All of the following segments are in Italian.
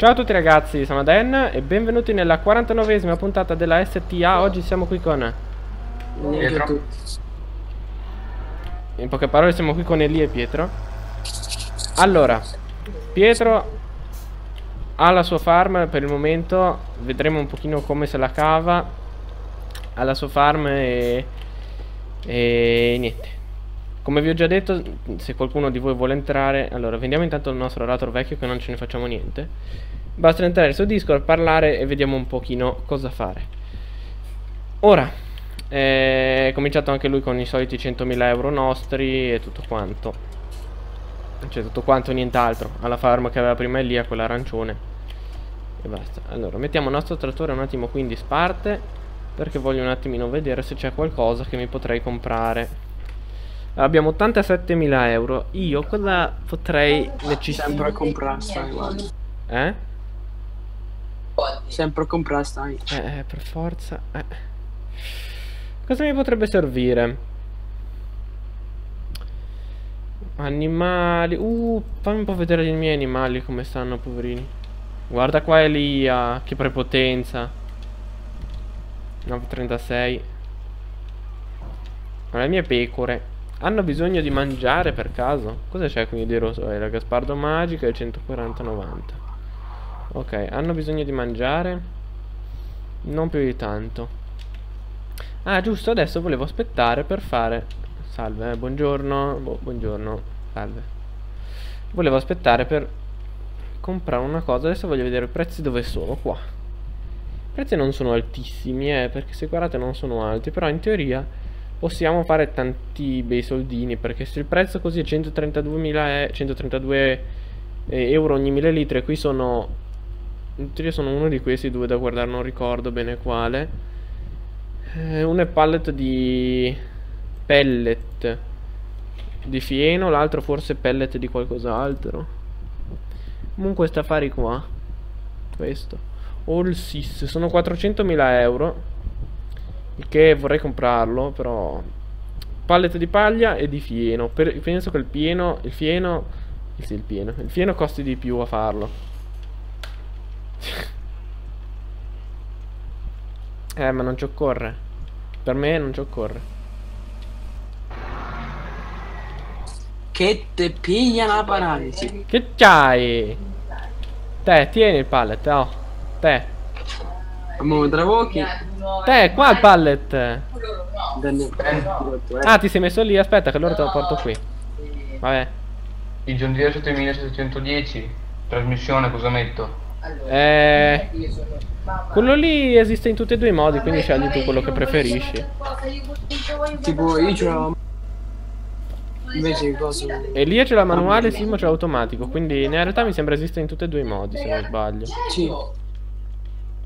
Ciao a tutti ragazzi, sono Dan e benvenuti nella 49esima puntata della STA. Oggi siamo qui con... Pietro. In poche parole siamo qui con Elia e Pietro. Allora, Pietro ha la sua farm per il momento, vedremo un pochino come se la cava. Ha la sua farm e... E niente. Come vi ho già detto, se qualcuno di voi vuole entrare, allora vendiamo intanto il nostro orator vecchio che non ce ne facciamo niente. Basta entrare su Discord, parlare e vediamo un pochino cosa fare. Ora, eh, è cominciato anche lui con i soliti 100.000 euro nostri e tutto quanto. Cioè tutto quanto, nient'altro. Alla farm che aveva prima Elia, quella arancione. E basta. Allora, mettiamo il nostro trattore un attimo qui in disparte. Perché voglio un attimino vedere se c'è qualcosa che mi potrei comprare. Abbiamo 87.000 euro. Io cosa potrei necessitare? Sempre comprare stai, guarda. Eh? Sempre a comprare stai. Eh, eh, per forza. Eh. Cosa mi potrebbe servire? Animali. Uh, fammi un po' vedere i miei animali come stanno, poverini. Guarda qua Elia, che prepotenza. 9.36. Ma le mie pecore. Hanno bisogno di mangiare per caso? Cosa c'è qui di rosso? Eh, la Gaspardo Magica e 140-90. Ok, hanno bisogno di mangiare? Non più di tanto. Ah, giusto, adesso volevo aspettare per fare... Salve, eh, buongiorno. Boh, buongiorno. Salve. Volevo aspettare per comprare una cosa. Adesso voglio vedere i prezzi dove sono. Qua. I prezzi non sono altissimi, eh, perché se guardate non sono alti, però in teoria possiamo fare tanti bei soldini perché se il prezzo così è 132.000 e 132 euro ogni millilitro e qui sono teoria sono uno di questi due da guardare non ricordo bene quale. Eh, uno è pallet di pellet di fieno l'altro forse pellet di qualcos'altro. Comunque sta affari qua questo. All sys sono 400.000 euro che vorrei comprarlo, però... Pallet di paglia e di fieno. Per, penso che il pieno... Il fieno... Sì, il pieno. Il fieno costi di più a farlo. eh, ma non ci occorre. Per me non ci occorre. Che te piglia la paralisi. Che c'hai? Te, tieni il pallet, oh. Te. Abbiamo Dravocchi. Te, qua il pallet. Ah, ti sei messo lì? Aspetta che allora te lo porto qui. Vabbè. Il John Deere 7710. Trasmissione, cosa metto? Eh... Quello lì esiste in tutti e due i modi, quindi scegli tu quello che preferisci. Tipo io ce l'ho... Invece cosa... E lì c'è la manuale, sì, ma c'è l'automatico, quindi in realtà mi sembra esiste in tutti e due i modi, se non sbaglio. Sì.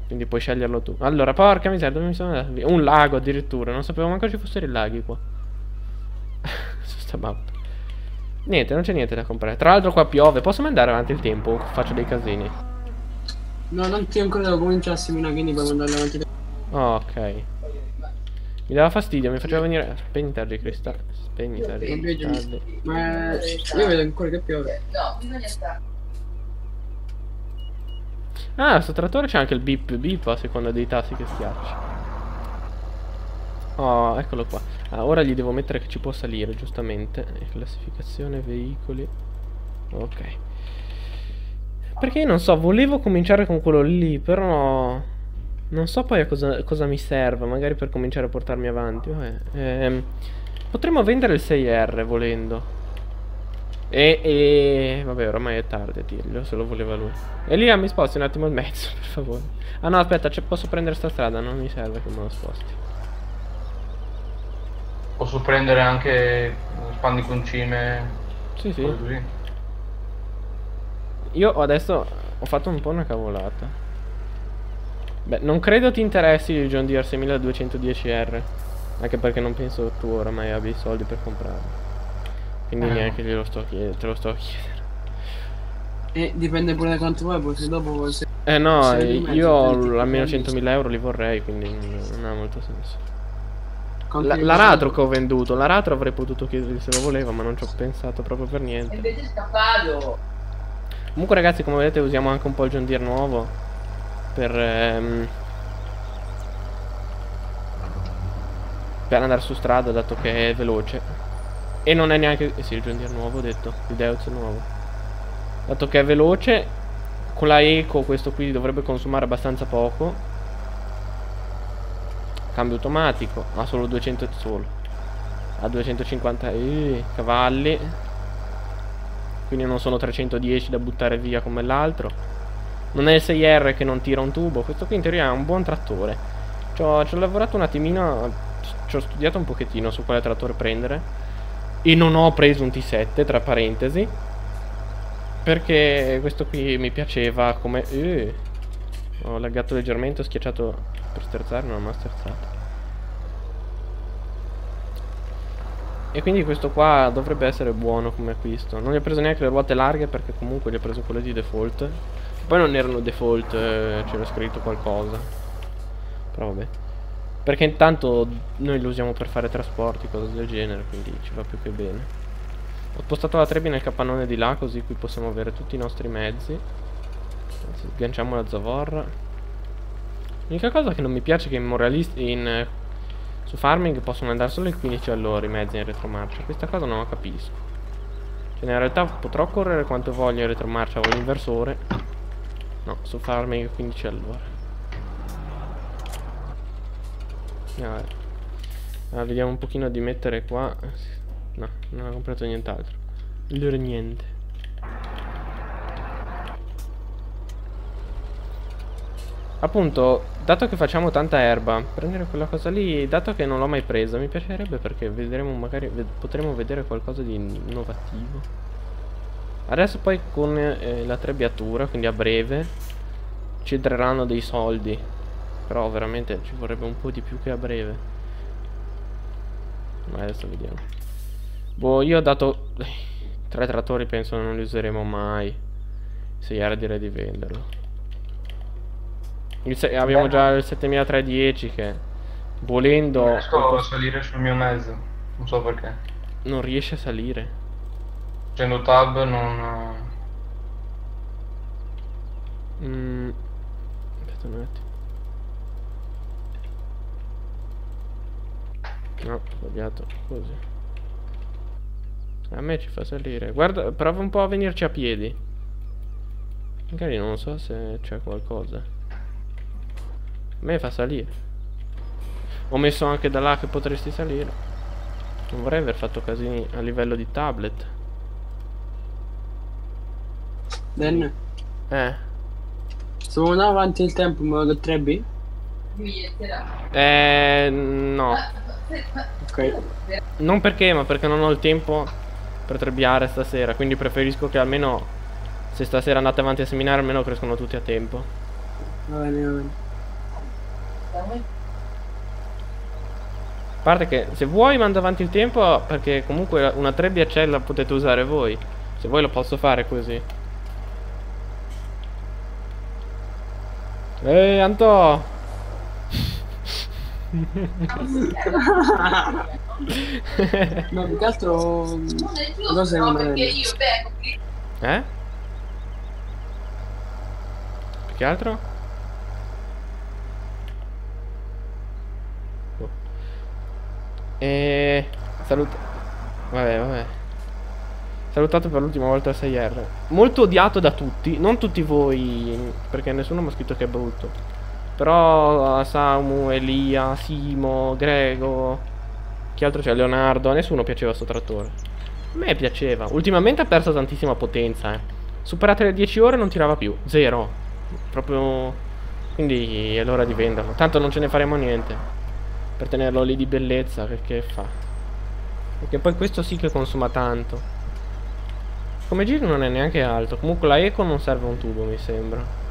Quindi puoi sceglierlo tu. Allora, porca miseria, dove mi sono andato via? Un lago addirittura. Non sapevo manco ci fossero i laghi qua. Su sta mappa. Niente, non c'è niente da comprare. Tra l'altro qua piove. Posso mandare avanti il tempo? Faccio dei casini. No, non ti ancora devo cominciare a seminare, quindi puoi mandare avanti. Oh, ok. Mi dava fastidio, mi faceva venire. Spegni tardi cristalli. Spegni tardi. Ma io vedo ancora che piove. No, bisogna stare. Ah, sto trattore c'è anche il beep beep a seconda dei tasti che schiacci. Oh, eccolo qua. Ah, ora gli devo mettere che ci può salire, giustamente. Classificazione, veicoli. Ok. Perché io non so, volevo cominciare con quello lì, però... Non so poi a cosa, cosa mi serve, magari per cominciare a portarmi avanti. Vabbè. Ehm, potremmo vendere il 6R volendo. E, e... Vabbè, ormai è tardi a dirlo, se lo voleva lui. Elia, mi sposti un attimo il mezzo, per favore. Ah no, aspetta, posso prendere sta strada, non mi serve che me lo sposti. Posso prendere anche spanni concime. Sì, sì. Io adesso ho fatto un po' una cavolata. Beh, non credo ti interessi il John Deere 6210R. Anche perché non penso tu oramai abbia i soldi per comprarlo. Quindi eh. neanche glielo sto chiedendo, te lo sto chiedendo. E dipende pure da quanto vuoi, poi se dopo se... Eh no, se io ho almeno 100.000 euro li vorrei, quindi non ha molto senso. La, l'aratro che ho venduto, l'aratro avrei potuto chiedergli se lo voleva, ma non ci ho pensato proprio per niente. invece è scappato! Comunque ragazzi come vedete usiamo anche un po' il John Deere nuovo per, ehm, per andare su strada dato che è veloce e non è neanche eh sì il John nuovo ho detto il Deutz nuovo. Dato che è veloce con la Eco questo qui dovrebbe consumare abbastanza poco. Cambio automatico ha solo 200 solo. A 250 eh, cavalli. Quindi non sono 310 da buttare via come l'altro. Non è il 6R che non tira un tubo questo qui in teoria è un buon trattore. Ci ho, ci ho lavorato un attimino ci ho studiato un pochettino su quale trattore prendere e non ho preso un T7 tra parentesi perché questo qui mi piaceva come eh, ho laggato leggermente ho schiacciato per sterzare non ho mai sterzato. E quindi questo qua dovrebbe essere buono come acquisto. Non gli ho preso neanche le ruote larghe perché comunque gli ho preso quelle di default. Poi non erano default, eh, c'era scritto qualcosa. Però vabbè Perché intanto noi lo usiamo per fare trasporti, cose del genere Quindi ci va più che bene Ho spostato la trebbia nel capannone di là così qui possiamo avere tutti i nostri mezzi Sganciamo la zavorra L'unica cosa che non mi piace è che in, moralisti, in su farming possono andare solo il 15 all'ora i mezzi in retromarcia. Questa cosa non la capisco. Cioè, in realtà potrò correre quanto voglio in retromarcia o l'inversore. No, su farming 15 all'ora. Allora. allora, vediamo un pochino di mettere qua. No, non ho comprato nient'altro. Allora niente. Appunto, dato che facciamo tanta erba, prendere quella cosa lì, dato che non l'ho mai presa, mi piacerebbe perché vedremo magari, ved potremo vedere qualcosa di innovativo. Adesso poi con eh, la trebbiatura, quindi a breve, ci entreranno dei soldi. Però veramente ci vorrebbe un po' di più che a breve. Ma adesso vediamo. Boh, io ho dato... Tre trattori penso non li useremo mai. Se era direi di venderlo abbiamo già il 7310 che volendo... Non riesco a salire sul mio mezzo, non so perché. Non riesce a salire? Facendo tab non... Mm. Aspetta un attimo. No, ho sbagliato. Così. A me ci fa salire. Guarda, prova un po' a venirci a piedi. Magari non so se c'è qualcosa me fa salire ho messo anche da là che potresti salire non vorrei aver fatto casini a livello di tablet Ben eh stiamo andando avanti il tempo in modo che 3B? eh no ok non perché ma perché non ho il tempo per trebbiare stasera quindi preferisco che almeno se stasera andate avanti a seminare almeno crescono tutti a tempo va bene va bene a parte che se vuoi mando avanti il tempo perché comunque una trebbia c'è la potete usare voi. Se vuoi lo posso fare così. Ehi Anto! No, più che altro... Cosa è Eh? Più che altro? E... Saluto... Vabbè, vabbè. Salutato per l'ultima volta a 6R. Molto odiato da tutti. Non tutti voi, perché nessuno mi ha scritto che è brutto. Però Samu, Elia, Simo, Grego... Chi altro c'è? Leonardo. A nessuno piaceva sto trattore. A me piaceva. Ultimamente ha perso tantissima potenza, eh. Superate le 10 ore non tirava più. Zero. Proprio... Quindi è l'ora di venderlo. Tanto non ce ne faremo niente. Per tenerlo lì di bellezza, che fa? Perché poi questo sì che consuma tanto. Come giro non è neanche alto. Comunque la eco non serve un tubo, mi sembra.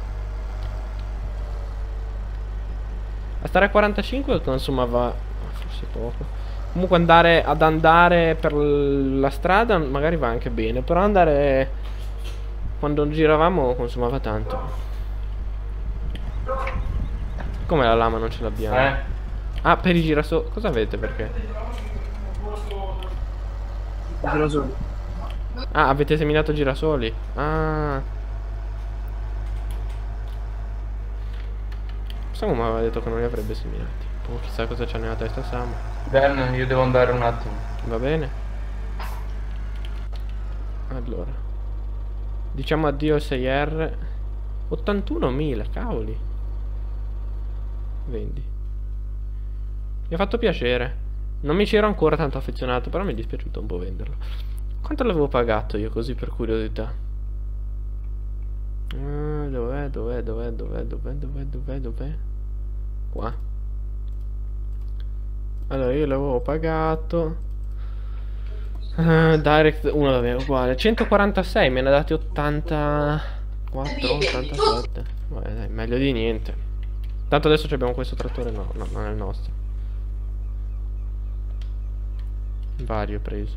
A stare a 45 consumava... Forse poco. Comunque andare ad andare per la strada magari va anche bene. Però andare... Quando giravamo consumava tanto. Come la lama non ce l'abbiamo? Eh? Ah, per i girasoli. Cosa avete perché? Girasoli. Ah, avete seminato girasoli? Ah. Samu mi aveva detto che non li avrebbe seminati. Poi chissà cosa c'ha nella testa Samu. Dan, io devo andare un attimo. Va bene? Allora. Diciamo addio al 6R. 81.000, cavoli. Vendi. Mi ha fatto piacere. Non mi c'ero ancora tanto affezionato, però mi è dispiaciuto un po' venderlo. Quanto l'avevo pagato io così per curiosità? Ah, dov'è, dov'è, dov'è, dov'è, dov'è, dov'è, dov'è, dov'è? Qua. Allora, io l'avevo pagato. Ah, direct 1 vabbè, uguale. 146, me ne ha dati 84, 87. Vabbè, dai, meglio di niente. Tanto adesso abbiamo questo trattore, no, no, non è il nostro. Vario preso.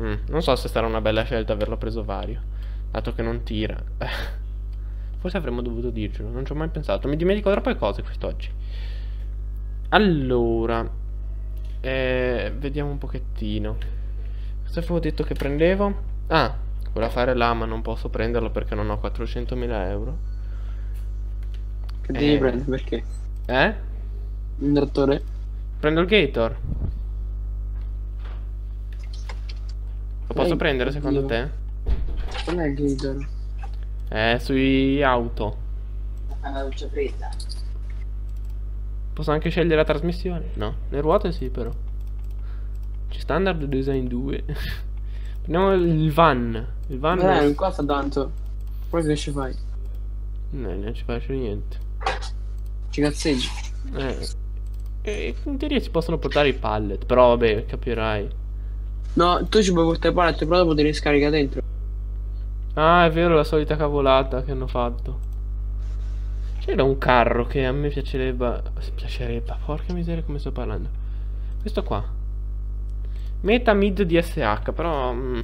Mm, non so se sarà una bella scelta averlo preso vario. Dato che non tira. Forse avremmo dovuto dircelo, non ci ho mai pensato. Mi dimentico troppe cose quest'oggi. Allora. Eh, vediamo un pochettino. Cosa avevo detto che prendevo? Ah, quella fare là, ma non posso prenderlo perché non ho 400.000 euro. Che devi Eh. prendere? Perché? Eh? Un trattore? Prendo il Gator. Lo posso Dai, prendere secondo oddio. te? Qual è il Gator? Eh, sui auto. La doccia fredda. Posso anche scegliere la trasmissione? No, le ruote sì però. C'è standard design 2. Prendiamo il van. Il van Eh, è- non costa tanto. Poi che ci fai? No, non ci faccio niente. Ci cazzeggi. Eh. E in teoria si possono portare i pallet, però vabbè, capirai. No, tu ci puoi portare palette, però dopo te li scarica dentro. Ah, è vero, la solita cavolata che hanno fatto. C'era un carro che a me piacerebbe. Piacerebbe, porca miseria come sto parlando. Questo qua. Meta mid DSH, però. mm,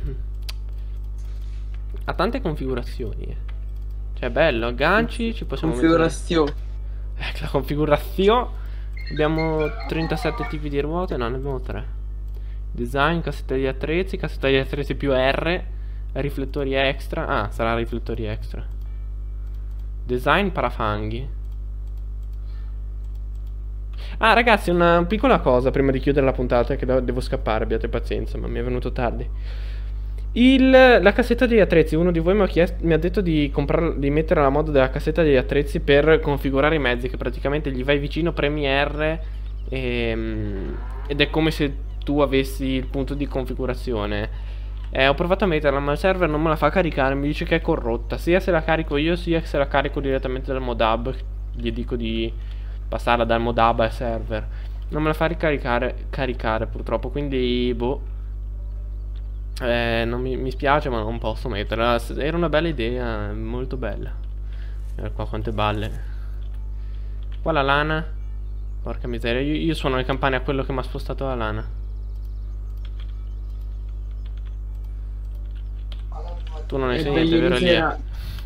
ha tante configurazioni. eh. Cioè, bello, agganci, ci possiamo mettere. Configurazione. Ecco la configurazione. Abbiamo 37 tipi di ruote, no, ne abbiamo 3. Design, cassetta di attrezzi, cassetta di attrezzi più R, riflettori extra. Ah, sarà riflettori extra. Design parafanghi. Ah, ragazzi, una piccola cosa prima di chiudere la puntata che devo scappare, abbiate pazienza, ma mi è venuto tardi. Il- la cassetta degli attrezzi, uno di voi mi ha, chiest- mi ha detto di, comprare, di mettere la mod della cassetta degli attrezzi per configurare i mezzi, che praticamente gli vai vicino, premi R ehm, ed è come se tu avessi il punto di configurazione. Eh, ho provato a metterla, ma il server non me la fa caricare, mi dice che è corrotta, sia se la carico io, sia se la carico direttamente dal modab, gli dico di passarla dal modab al server. Non me la fa ricaricare caricare purtroppo, quindi boh. Eh, non mi, mi spiace, ma non posso metterla. Era una bella idea, molto bella. Guarda qua quante balle. Qua la lana. Porca miseria, io, io suono le campane a quello che mi ha spostato la lana. Tu non ne sai da niente, vero sera,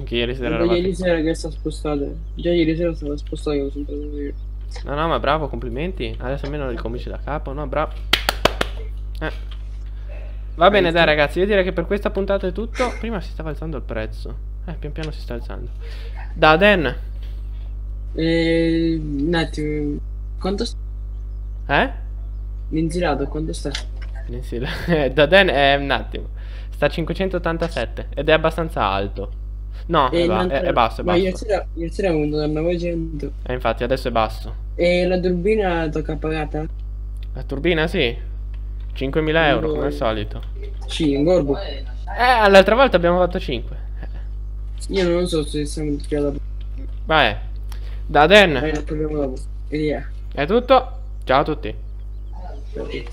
Che ieri sera eravate- ieri sera che sta spostata. Già ieri sera stava spostata che sentito io. No, no, ma bravo, complimenti. Adesso almeno ricominci da capo, no? Bravo. Eh. Va bene, dai ragazzi, io direi che per questa puntata è tutto. Prima si stava alzando il prezzo. Eh, pian piano si sta alzando. Da Dan. E... Un attimo. Quanto sta? Eh? L'insilato, quanto sta? Eh, da Dan è un attimo. Sta a 587 ed è abbastanza alto. No, è, E ba- è- è basso, è Ma ieri basso. sera, ieri sera avevo venduto a 900. Eh, infatti adesso è basso. E la turbina tocca pagata? La turbina sì. 5.000 euro come al solito. Sì, in gorgo. Eh, l'altra volta abbiamo fatto 5. Io non so se siamo Vai. Da Dan. Vai, dopo. E via. È tutto. Ciao a tutti. Ciao a tutti.